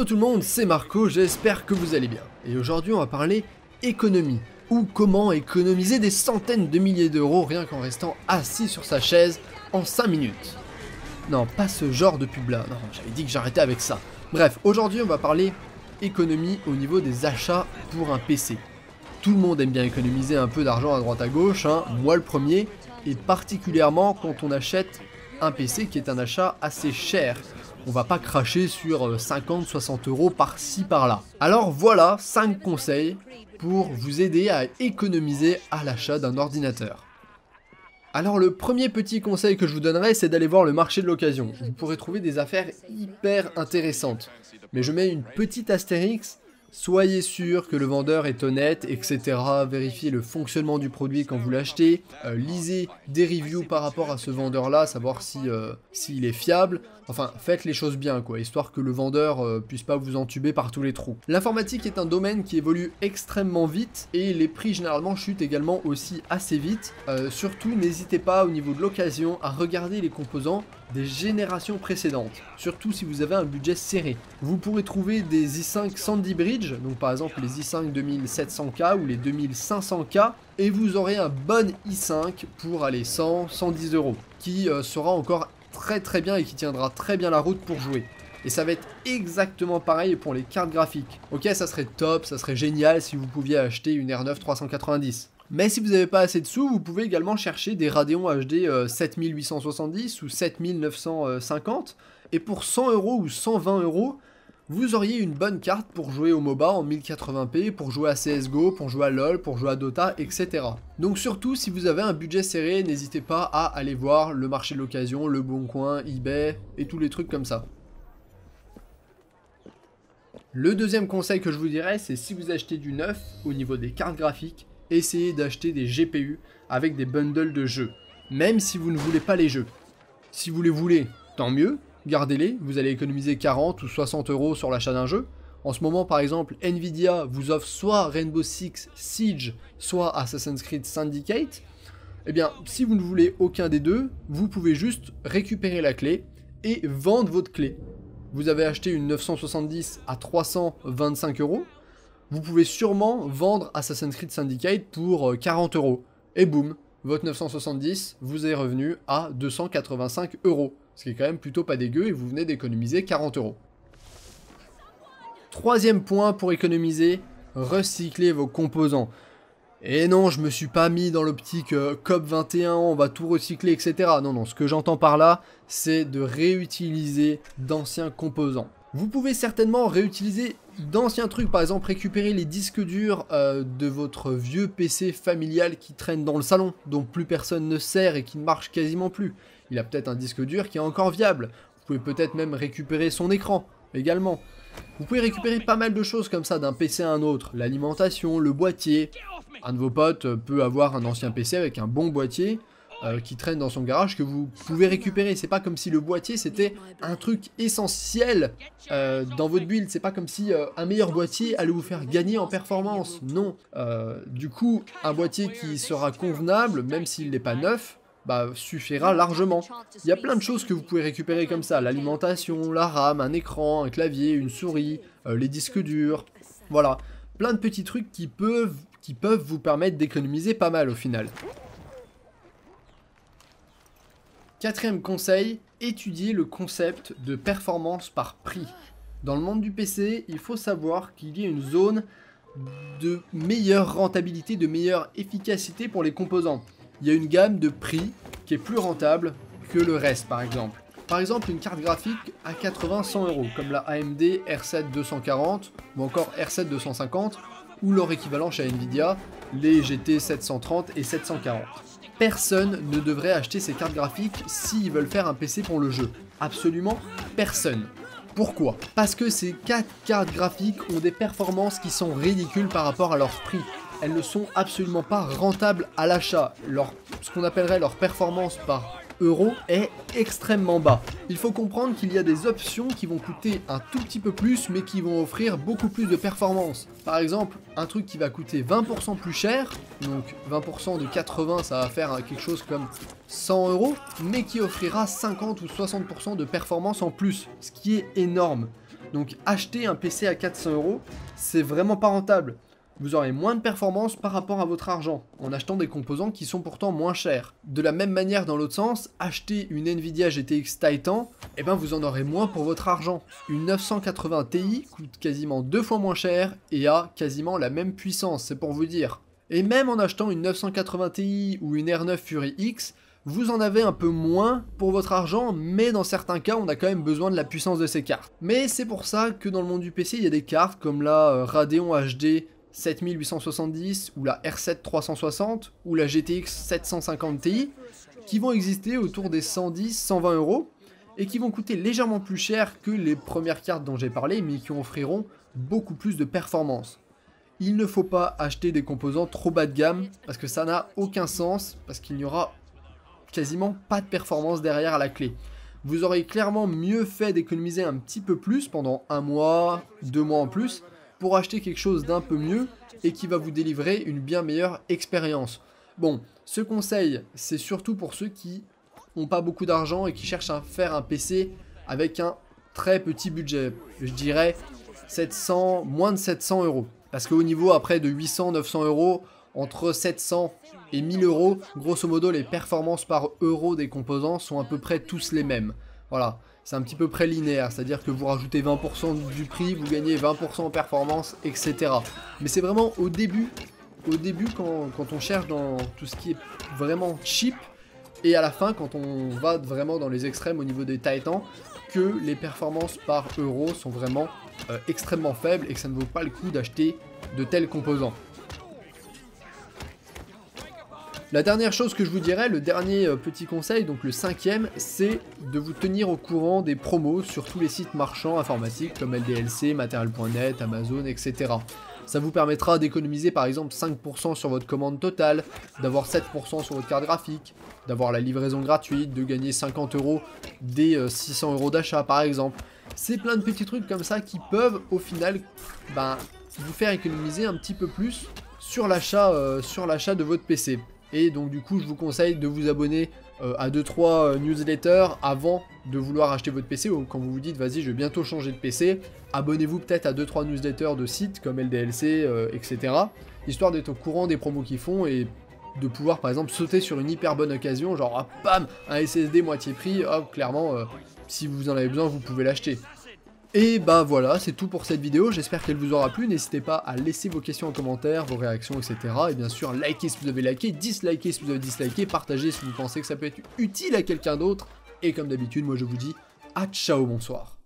Yo tout le monde, c'est Marco, j'espère que vous allez bien. Et aujourd'hui on va parler économie, ou comment économiser des centaines de milliers d'euros rien qu'en restant assis sur sa chaise en 5 minutes. Non, pas ce genre de pub là, non, j'avais dit que j'arrêtais avec ça. Bref, aujourd'hui on va parler économie au niveau des achats pour un PC. Tout le monde aime bien économiser un peu d'argent à droite à gauche, hein, moi le premier, et particulièrement quand on achète un PC qui est un achat assez cher. On va pas cracher sur 50-60 euh, euros par-ci par-là. Alors voilà 5 conseils pour vous aider à économiser à l'achat d'un ordinateur. Alors le premier petit conseil que je vous donnerai, c'est d'aller voir le marché de l'occasion. Vous pourrez trouver des affaires hyper intéressantes. Mais je mets une petite astérix Soyez sûr que le vendeur est honnête, etc. Vérifiez le fonctionnement du produit quand vous l'achetez. Euh, lisez des reviews par rapport à ce vendeur-là, savoir si euh, s'il est fiable. Enfin, faites les choses bien, quoi, histoire que le vendeur euh, puisse pas vous entuber par tous les trous. L'informatique est un domaine qui évolue extrêmement vite et les prix généralement chutent également aussi assez vite. surtout, n'hésitez pas au niveau de l'occasion à regarder les composants des générations précédentes, surtout si vous avez un budget serré. Vous pourrez trouver des i5 Sandy Bridge, donc par exemple les i5 2700K ou les 2500K, et vous aurez un bon i5 pour aller 100, 110 euros, qui euh, sera encore très très bien et qui tiendra très bien la route pour jouer. Et ça va être exactement pareil pour les cartes graphiques. Ok, ça serait top, ça serait génial si vous pouviez acheter une R9 390. Mais si vous n'avez pas assez de sous, vous pouvez également chercher des Radeon HD 7870 ou 7950. Et pour 100 euros ou 120 euros, vous auriez une bonne carte pour jouer au MOBA en 1080p, pour jouer à CSGO, pour jouer à LoL, pour jouer à Dota, etc. Donc surtout, si vous avez un budget serré, n'hésitez pas à aller voir le marché de l'occasion, le Bon Coin, eBay et tous les trucs comme ça. Le deuxième conseil que je vous dirais, c'est si vous achetez du neuf au niveau des cartes graphiques, essayez d'acheter des GPU avec des bundles de jeux, même si vous ne voulez pas les jeux. Si vous les voulez, tant mieux, gardez-les, vous allez économiser 40 ou 60 euros sur l'achat d'un jeu. En ce moment, par exemple, Nvidia vous offre soit Rainbow Six Siege, soit Assassin's Creed Syndicate. Eh bien, si vous ne voulez aucun des deux, vous pouvez juste récupérer la clé et vendre votre clé. Vous avez acheté une 970 à 325 euros, vous pouvez sûrement vendre Assassin's Creed Syndicate pour 40 euh, euros. Et boum, votre 970 vous est revenu à 285 euros. Ce qui est quand même plutôt pas dégueu et vous venez d'économiser 40 euros. Troisième point pour économiser, recycler vos composants. Et non, je me suis pas mis dans l'optique euh, COP21, on va tout recycler, etc. Non, non, ce que j'entends par là, c'est de réutiliser d'anciens composants. Vous pouvez certainement réutiliser d'anciens trucs, par exemple récupérer les disques durs euh, de votre vieux PC familial qui traîne dans le salon, dont plus personne ne sert et qui ne marche quasiment plus. Il a peut-être un disque dur qui est encore viable. Vous pouvez peut-être même récupérer son écran également. Vous pouvez récupérer pas mal de choses comme ça d'un PC à un autre. L'alimentation, le boîtier. Un de vos potes peut avoir un ancien PC avec un bon boîtier euh, qui traîne dans son garage que vous pouvez récupérer. C'est pas comme si le boîtier c'était un truc essentiel euh, dans votre build. C'est pas comme si euh, un meilleur boîtier allait vous faire gagner en performance. Non. du coup, un boîtier qui sera convenable, même s'il n'est pas neuf, bah, suffira largement. Il y a plein de choses que vous pouvez récupérer comme ça. L'alimentation, la RAM, un écran, un clavier, une souris, les disques durs. Voilà. Plein de petits trucs qui peuvent, qui peuvent vous permettre d'économiser pas mal au final. Quatrième conseil, étudier le concept de performance par prix. Dans le monde du PC, il faut savoir qu'il y a une zone de meilleure rentabilité, de meilleure efficacité pour les composants. Il y a une gamme de prix qui est plus rentable que le reste par exemple. Par exemple une carte graphique à 80-100 euros comme la AMD R7 240 ou encore R7 250 ou leur équivalent chez Nvidia, les GT 730 et 740 personne ne devrait acheter ces cartes graphiques s'ils veulent faire un PC pour le jeu. Absolument personne. Pourquoi? Parce que ces 4 cartes graphiques ont des performances qui sont ridicules par rapport à leur prix. Elles ne sont absolument pas rentables à l'achat. Ce qu'on appellerait leur performance par est extrêmement bas. Il faut comprendre qu'il y a des options qui vont coûter un tout petit peu plus mais qui vont offrir beaucoup plus de performance. Par exemple, un truc qui va coûter 20% plus cher, donc 20% de 80 ça va faire quelque chose comme 100 euros, mais qui offrira 50 ou 60% de performance en plus, ce qui est énorme. Donc acheter un PC à 400 euros, c'est vraiment pas rentable. Vous aurez moins de performance par rapport à votre argent, en achetant des composants qui sont pourtant moins chers. De la même manière, dans l'autre sens, acheter une Nvidia GTX Titan, eh ben vous en aurez moins pour votre argent. Une 980 Ti coûte quasiment deux fois moins cher et a quasiment la même puissance, c'est pour vous dire. Et même en achetant une 980 Ti ou une R9 Fury X, vous en avez un peu moins pour votre argent, mais dans certains cas, on a quand même besoin de la puissance de ces cartes. Mais c'est pour ça que dans le monde du PC, il y a des cartes comme la euh, Radeon HD 7870 ou la R7 360 ou la GTX 750 Ti qui vont exister autour des 110-120 euros et qui vont coûter légèrement plus cher que les premières cartes dont j'ai parlé mais qui offriront beaucoup plus de performance. Il ne faut pas acheter des composants trop bas de gamme parce que ça n'a aucun sens parce qu'il n'y aura quasiment pas de performance derrière la clé. Vous aurez clairement mieux fait d'économiser un petit peu plus pendant un mois, deux mois en plus, pour acheter quelque chose d'un peu mieux et qui va vous délivrer une bien meilleure expérience. Bon, ce conseil, c'est surtout pour ceux qui n'ont pas beaucoup d'argent et qui cherchent à faire un PC avec un très petit budget. Je dirais 700, moins de 700 euros. Parce qu'au niveau après de 800, 900 euros, entre 700 et 1000 euros, grosso modo, les performances par euro des composants sont à peu près tous les mêmes. Voilà, c'est un petit peu près linéaire, c'est-à-dire que vous rajoutez 20% du prix, vous gagnez 20% en performance, etc. Mais c'est vraiment au début, au début quand, quand, on cherche dans tout ce qui est vraiment cheap, et à la fin quand on va vraiment dans les extrêmes au niveau des Titans, que les performances par euro sont vraiment euh, extrêmement faibles et que ça ne vaut pas le coup d'acheter de tels composants. La dernière chose que je vous dirais, le dernier euh, petit conseil, donc le cinquième, c'est de vous tenir au courant des promos sur tous les sites marchands informatiques comme LDLC, Material.net, Amazon, etc. Ça vous permettra d'économiser par exemple 5% sur votre commande totale, d'avoir 7% sur votre carte graphique, d'avoir la livraison gratuite, de gagner 50 euros des 600 euh, euros d'achat par exemple. C'est plein de petits trucs comme ça qui peuvent au final ben, vous faire économiser un petit peu plus sur l'achat euh, de votre PC. Et donc du coup je vous conseille de vous abonner euh, à 2-3 euh, newsletters avant de vouloir acheter votre PC ou quand vous vous dites vas-y je vais bientôt changer de PC, abonnez-vous peut-être à 2-3 newsletters de sites comme LDLC, etc. Euh, histoire d'être au courant des promos qu'ils font et de pouvoir par exemple sauter sur une hyper bonne occasion, genre ah, un SSD moitié prix, hop, clairement, si vous en avez besoin vous pouvez l'acheter. Et bah voilà, c'est tout pour cette vidéo, j'espère qu'elle vous aura plu, n'hésitez pas à laisser vos questions en commentaire, vos réactions, etc. Et bien sûr, likez si vous avez liké, dislikez si vous avez disliké, partagez si vous pensez que ça peut être utile à quelqu'un d'autre. Et comme d'habitude, moi je vous dis à ciao, bonsoir.